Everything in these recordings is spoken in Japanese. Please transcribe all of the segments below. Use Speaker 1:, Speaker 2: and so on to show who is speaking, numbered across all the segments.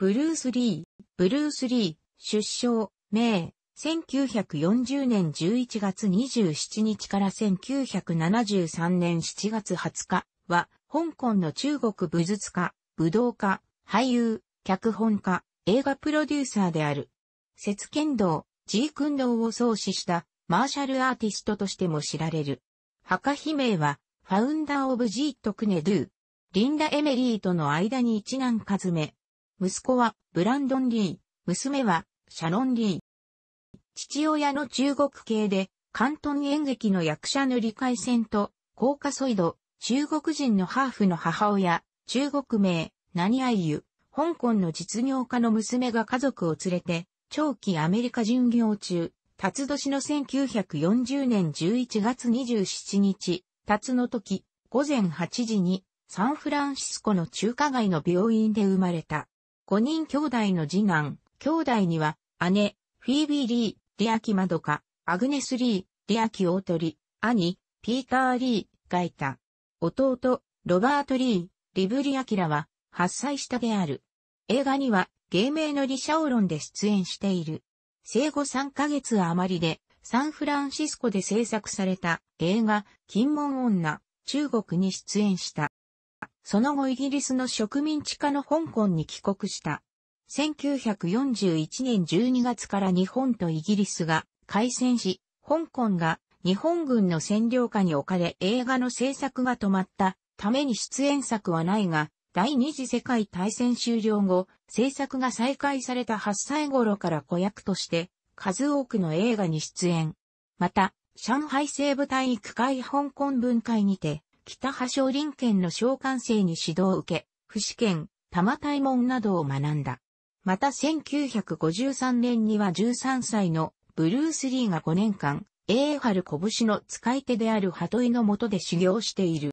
Speaker 1: ブルース・リー、ブルース・リー、出生、名、1940年11月27日から1973年7月20日は、香港の中国武術家、武道家、俳優、脚本家、映画プロデューサーである。節剣道、ジークン道を創始したマーシャルアーティストとしても知られる。墓碑名は、ファウンダーオブジートクネドゥ。リンダ・エメリーとの間に一男数目。息子は、ブランドン・リー。娘は、シャロン・リー。父親の中国系で、関東演劇の役者の理解戦と、コーカソイド、中国人のハーフの母親、中国名、何愛ユ、香港の実業家の娘が家族を連れて、長期アメリカ巡業中、辰年の1940年11月27日、辰の時、午前8時に、サンフランシスコの中華街の病院で生まれた。5人兄弟の次男、兄弟には、姉、フィービー・リー、リアキマドカ、アグネス・リー、リアキ・オートリ、兄、ピーター・リーがいた。弟、ロバート・リー、リブリ・アキラは、8歳下である。映画には、芸名のリシャオロンで出演している。生後3ヶ月余りで、サンフランシスコで制作された映画、金門女、中国に出演した。その後イギリスの植民地化の香港に帰国した。1941年12月から日本とイギリスが開戦し、香港が日本軍の占領下に置かれ映画の制作が止まったために出演作はないが、第二次世界大戦終了後、制作が再開された8歳頃から子役として数多くの映画に出演。また、上海西部体育会香港分会にて、北波少林県の召喚生に指導を受け、不死剣、玉大門などを学んだ。また1953年には13歳のブルース・リーが5年間、エーハル拳の使い手である鳩井の下で修行している。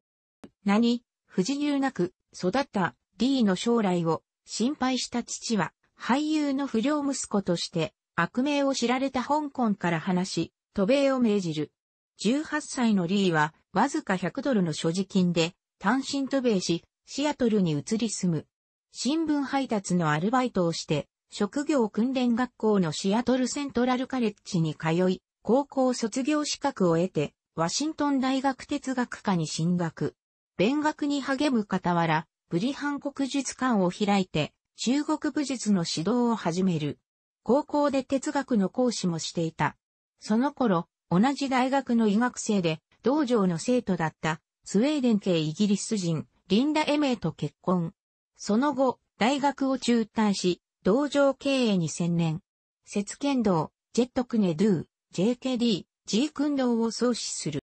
Speaker 1: 何不自由なく育ったリーの将来を心配した父は俳優の不良息子として悪名を知られた香港から話し、渡米を命じる。18歳のリーはわずか100ドルの所持金で単身渡米し、シアトルに移り住む。新聞配達のアルバイトをして、職業訓練学校のシアトルセントラルカレッジに通い、高校卒業資格を得て、ワシントン大学哲学科に進学。勉学に励む傍ら、ブリハン国術館を開いて、中国武術の指導を始める。高校で哲学の講師もしていた。その頃、同じ大学の医学生で、道場の生徒だった、スウェーデン系イギリス人、リンダ・エメイと結婚。その後、大学を中退し、道場経営に専念。節剣道、ジェットクネドゥ、JKD、ジークン道を創始する。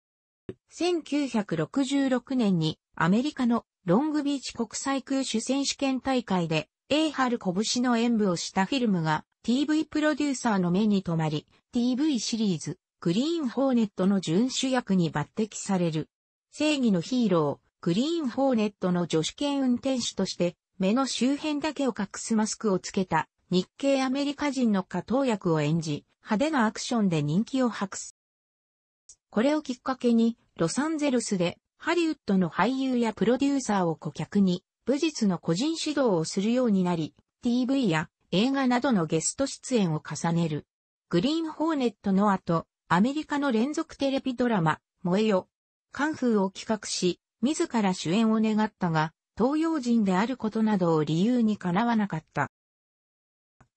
Speaker 1: 1966年にアメリカのロングビーチ国際空手選手権大会で、エーハル拳の演舞をしたフィルムが TV プロデューサーの目に留まり、TV シリーズ、グリーンホーネットの準主役に抜擢される。正義のヒーロー、グリーンホーネットの女子犬運転手として、目の周辺だけを隠すマスクをつけた日系アメリカ人の加藤役を演じ、派手なアクションで人気を博す。これをきっかけに、ロサンゼルスでハリウッドの俳優やプロデューサーを顧客に、武術の個人指導をするようになり、TV や映画などのゲスト出演を重ねる。グリーンホーネットの後、アメリカの連続テレビドラマ、燃えよ。カンフーを企画し、自ら主演を願ったが、東洋人であることなどを理由にかなわなかった。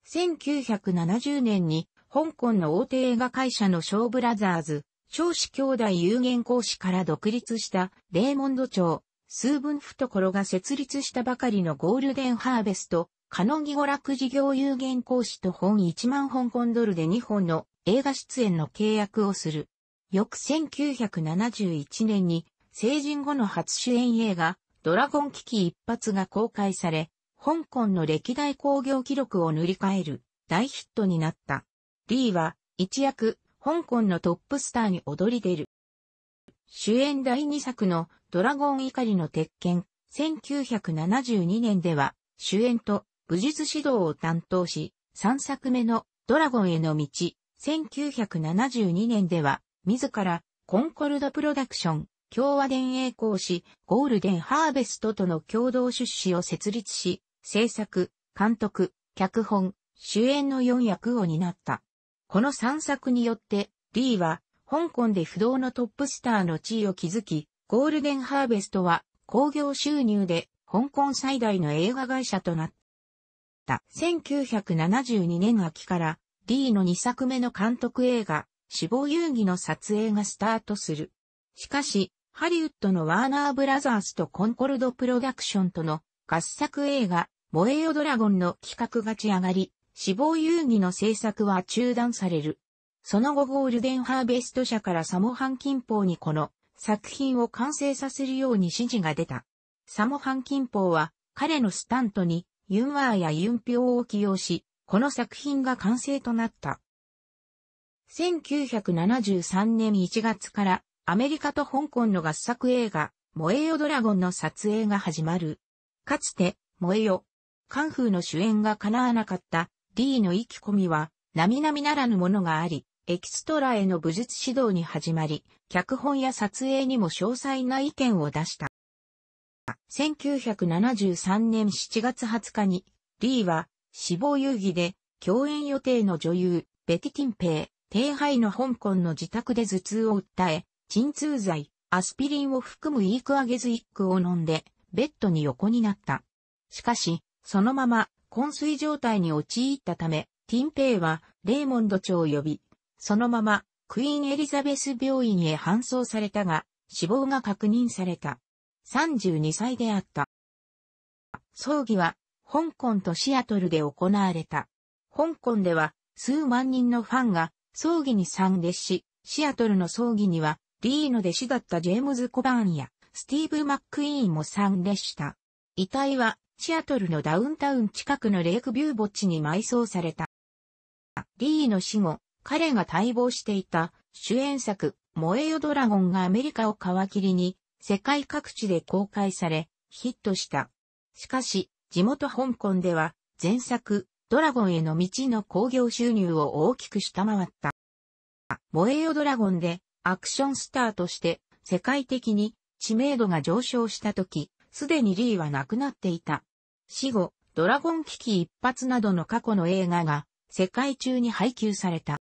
Speaker 1: 1970年に香港の大手映画会社のショーブラザーズ、少子兄弟有限講師から独立したレーモンド町、数分懐が設立したばかりのゴールデンハーベスト、カノギ娯楽事業有限講師と本1万香港ドルで2本の映画出演の契約をする。翌1971年に成人後の初主演映画、ドラゴン危機一発が公開され、香港の歴代興行記録を塗り替える大ヒットになった。リーは一躍香港のトップスターに躍り出る。主演第2作のドラゴン怒りの鉄拳1972年では主演と武術指導を担当し、3作目のドラゴンへの道1972年では自らコンコルドプロダクション共和電栄光し、ゴールデンハーベストとの共同出資を設立し、制作、監督、脚本、主演の4役を担った。この3作によって、リーは、香港で不動のトップスターの地位を築き、ゴールデンハーベストは、興行収入で、香港最大の映画会社となった。1972年秋から、リーの2作目の監督映画、死亡遊戯の撮影がスタートする。しかし、ハリウッドのワーナーブラザースとコンコルドプロダクションとの合作映画、燃えよドラゴンの企画がち上がり、死亡遊戯の制作は中断される。その後ゴールデンハーベスト社からサモハン近郊にこの作品を完成させるように指示が出た。サモハン近郊は彼のスタントにユンワーやユンピョウを起用し、この作品が完成となった。1973年1月からアメリカと香港の合作映画、燃えよドラゴンの撮影が始まる。かつて、燃えよ、カンフーの主演が叶わなかった D の意気込みは、並々ならぬものがあり、エキストラへの武術指導に始まり、脚本や撮影にも詳細な意見を出した。1973年7月20日に、リーは死亡遊戯で共演予定の女優、ベティ・ティンペイ、低肺の香港の自宅で頭痛を訴え、鎮痛剤、アスピリンを含むイークアゲズイックを飲んで、ベッドに横になった。しかし、そのまま昏睡状態に陥ったため、ティンペイはレーモンド長を呼び、そのままクイーンエリザベス病院へ搬送されたが、死亡が確認された。32歳であった。葬儀は香港とシアトルで行われた。香港では数万人のファンが葬儀に参列し、シアトルの葬儀にはリーの弟子だったジェームズ・コバーンやスティーブ・マックイーンも参列した。遺体はシアトルのダウンタウン近くのレイクビュー墓地に埋葬された。リーの死後、彼が待望していた主演作、燃えよドラゴンがアメリカを皮切りに世界各地で公開され、ヒットした。しかし、地元香港では前作、ドラゴンへの道の興行収入を大きく下回った。燃えよドラゴンでアクションスターとして世界的に知名度が上昇した時、すでにリーは亡くなっていた。死後、ドラゴン危機一発などの過去の映画が世界中に配給された。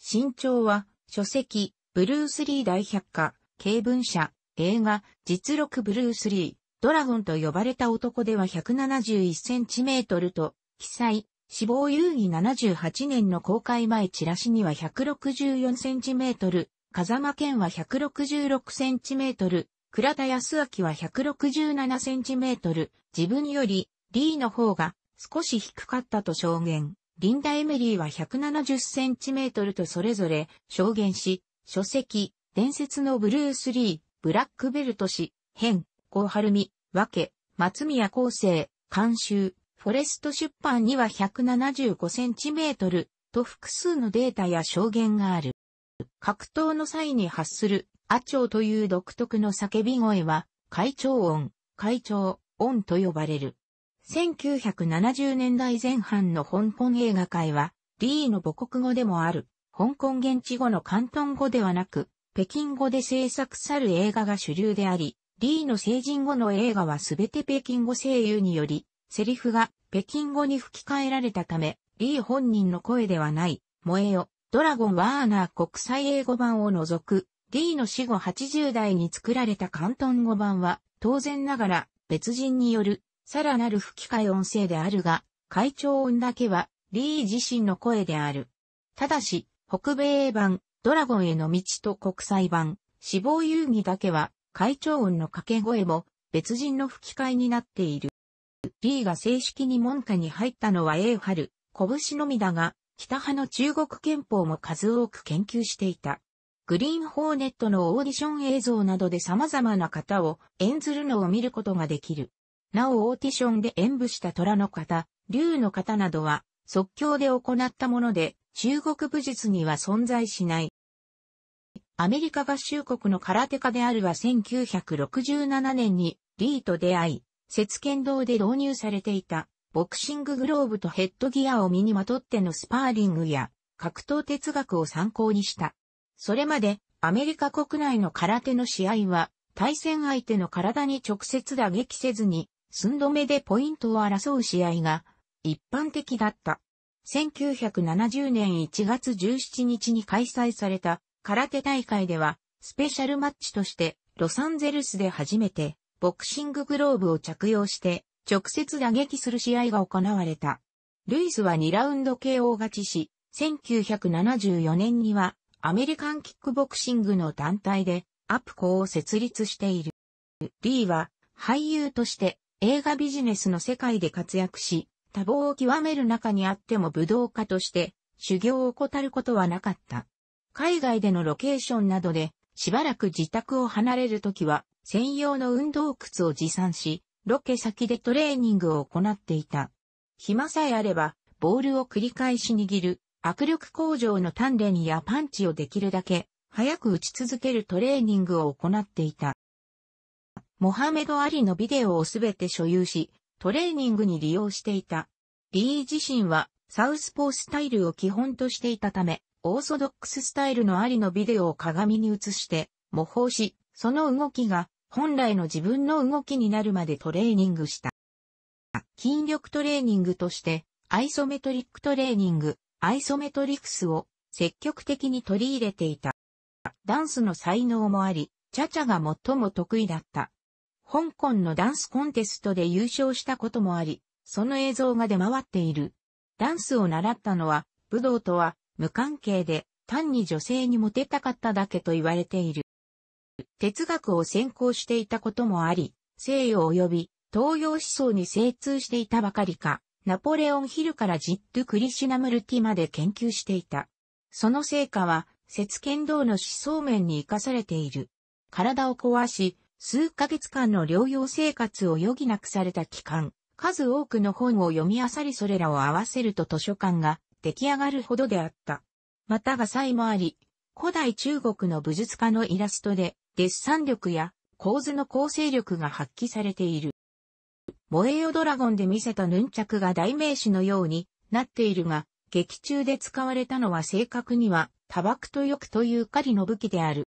Speaker 1: 身長は書籍、ブルース・リー大百科、経文社、映画、実録ブルース・リー、ドラゴンと呼ばれた男では171センチメートルと記載、死亡遊戯78年の公開前チラシには164センチメートル、風間健は166センチメートル、倉田康明は167センチメートル、自分よりリーの方が少し低かったと証言。リンダ・エメリーは170センチメートルとそれぞれ証言し、書籍、伝説のブルース・リー、ブラックベルト氏、編、コーハルミ、わけ、松宮構成、監修、フォレスト出版には175センチメートルと複数のデータや証言がある。格闘の際に発するアチョウという独特の叫び声は、会長音、会長音と呼ばれる。1970年代前半の香港映画界は、リーの母国語でもある、香港現地語の広東語ではなく、北京語で制作さる映画が主流であり、リーの成人後の映画はすべて北京語声優により、セリフが北京語に吹き替えられたため、リー本人の声ではない、燃えよ、ドラゴンワーナー国際英語版を除く、D の死後80代に作られた関東語版は、当然ながら別人によるさらなる吹き替え音声であるが、会長音だけはリー自身の声である。ただし、北米版、ドラゴンへの道と国際版、死亡遊戯だけは、会長音の掛け声も別人の吹き替えになっている。リーが正式に門下に入ったのは A 春、拳のみだが、北派の中国憲法も数多く研究していた。グリーンホーネットのオーディション映像などで様々な方を演ずるのを見ることができる。なおオーディションで演舞した虎の方、竜の方などは即興で行ったもので中国武術には存在しない。アメリカ合衆国の空手家であるは1967年にリーと出会い、節剣道で導入されていたボクシンググローブとヘッドギアを身にまとってのスパーリングや格闘哲学を参考にした。それまでアメリカ国内の空手の試合は対戦相手の体に直接打撃せずに寸止めでポイントを争う試合が一般的だった。1970年1月17日に開催された空手大会ではスペシャルマッチとしてロサンゼルスで初めてボクシンググローブを着用して直接打撃する試合が行われた。ルイスは2ラウンド KO 勝ちし、1974年にはアメリカンキックボクシングの団体でアップ校を設立している。リーは俳優として映画ビジネスの世界で活躍し、多忙を極める中にあっても武道家として修行を怠ることはなかった。海外でのロケーションなどでしばらく自宅を離れるときは専用の運動靴を持参し、ロケ先でトレーニングを行っていた。暇さえあれば、ボールを繰り返し握る、握力向上の鍛錬やパンチをできるだけ、早く打ち続けるトレーニングを行っていた。モハメド・アリのビデオをすべて所有し、トレーニングに利用していた。リー自身はサウスポースタイルを基本としていたため、オーソドックススタイルのアリのビデオを鏡に映して模倣し、その動きが本来の自分の動きになるまでトレーニングした。筋力トレーニングとしてアイソメトリックトレーニング、アイソメトリクスを積極的に取り入れていた。ダンスの才能もあり、チャチャが最も得意だった。香港のダンスコンテストで優勝したこともあり、その映像が出回っている。ダンスを習ったのは、武道とは無関係で、単に女性にモテたかっただけと言われている。哲学を専攻していたこともあり、西洋及び東洋思想に精通していたばかりか、ナポレオンヒルからジット・クリシナムルティまで研究していた。その成果は、節剣道の思想面に活かされている。体を壊し、数ヶ月間の療養生活を余儀なくされた期間、数多くの本を読み漁りそれらを合わせると図書館が出来上がるほどであった。また画才もあり、古代中国の武術家のイラストでデッサン力や構図の構成力が発揮されている。燃えよドラゴンで見せたヌンチャクが代名詞のようになっているが、劇中で使われたのは正確には、タバクと翼という狩りの武器である。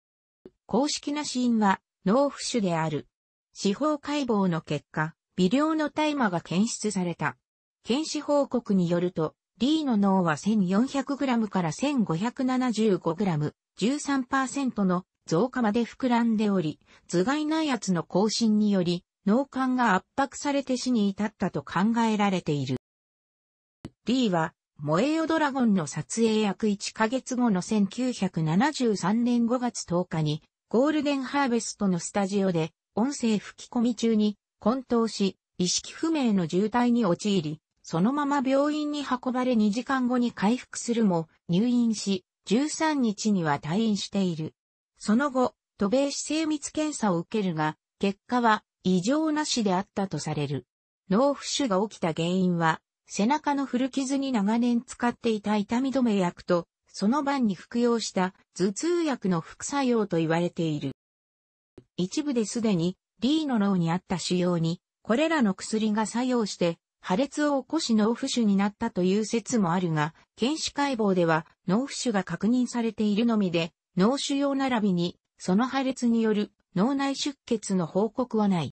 Speaker 1: 公式な死因は、脳浮腫である。司法解剖の結果、微量の大麻が検出された。検視報告によると、D の脳は 1400g から 1575g、13%の増加まで膨らんでおり、頭蓋内圧の更新により、脳幹が圧迫されて死に至ったと考えられている。D は、燃えよドラゴンの撮影約1ヶ月後の1973年5月10日に、ゴールデンハーベストのスタジオで、音声吹き込み中に、混沌し、意識不明の重体に陥り、そのまま病院に運ばれ2時間後に回復するも、入院し、13日には退院している。その後、渡米死精密検査を受けるが、結果は異常なしであったとされる。脳浮腫が起きた原因は、背中の古傷に長年使っていた痛み止め薬と、その晩に服用した頭痛薬の副作用と言われている。一部ですでに D の脳にあった腫瘍に、これらの薬が作用して、破裂を起こし脳浮腫になったという説もあるが、検視解剖では脳浮腫が確認されているのみで、脳腫瘍並びに、その破裂による脳内出血の報告はない。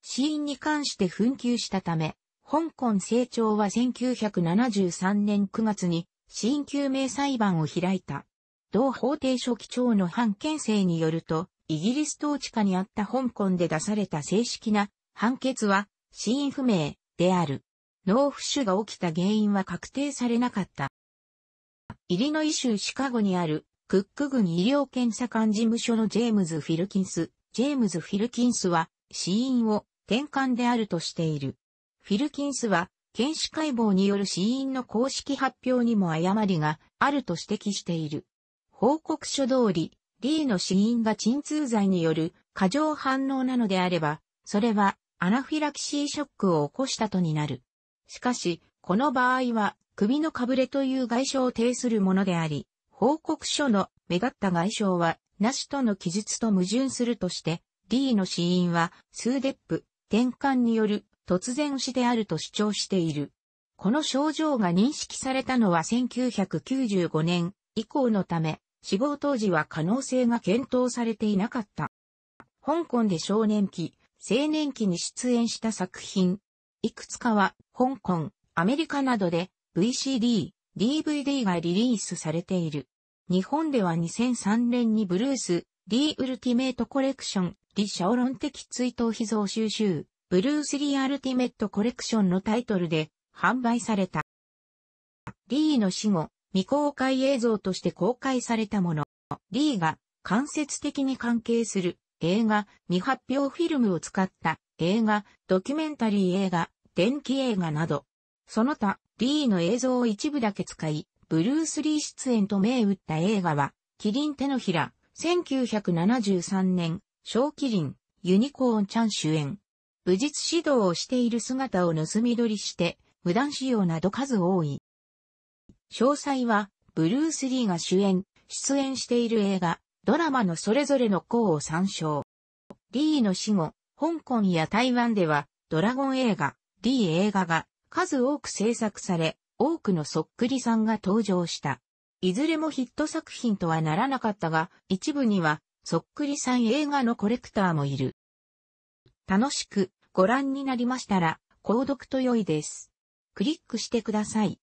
Speaker 1: 死因に関して紛糾したため、香港成長は1973年9月に死因究明裁判を開いた。同法廷書記長の反憲政によると、イギリス統治下にあった香港で出された正式な判決は死因不明である。脳浮腫が起きた原因は確定されなかった。イリノイ州シカゴにあるクック郡医療検査官事務所のジェームズ・フィルキンス。ジェームズ・フィルキンスは死因を転換であるとしている。フィルキンスは検視解剖による死因の公式発表にも誤りがあると指摘している。報告書通り、リーの死因が鎮痛剤による過剰反応なのであれば、それはアナフィラキシーショックを起こしたとになる。しかし、この場合は首のかぶれという外傷を呈するものであり、報告書の目立った外傷はなしとの記述と矛盾するとして、D の死因はスーデップ、転換による突然死であると主張している。この症状が認識されたのは1995年以降のため、死亡当時は可能性が検討されていなかった。香港で少年期、青年期に出演した作品。いくつかは香港、アメリカなどで VCD、DVD がリリースされている。日本では2003年にブルース、リーウルティメイトコレクション、リシャオロン的追悼秘蔵収集、ブルースリーアルティメットコレクションのタイトルで販売された。リーの死後、未公開映像として公開されたもの。リーが間接的に関係する映画、未発表フィルムを使った映画、ドキュメンタリー映画、電気映画など。その他、リーの映像を一部だけ使い、ブルース・リー出演と銘打った映画は、キリン手のひら、1973年、小キリン、ユニコーンちゃん主演。武術指導をしている姿を盗み撮りして、無断使用など数多い。詳細は、ブルース・リーが主演、出演している映画、ドラマのそれぞれの項を参照。リーの死後、香港や台湾では、ドラゴン映画、リー映画が数多く制作され、多くのそっくりさんが登場した。いずれもヒット作品とはならなかったが、一部には、そっくりさん映画のコレクターもいる。楽しくご覧になりましたら、購読と良いです。クリックしてください。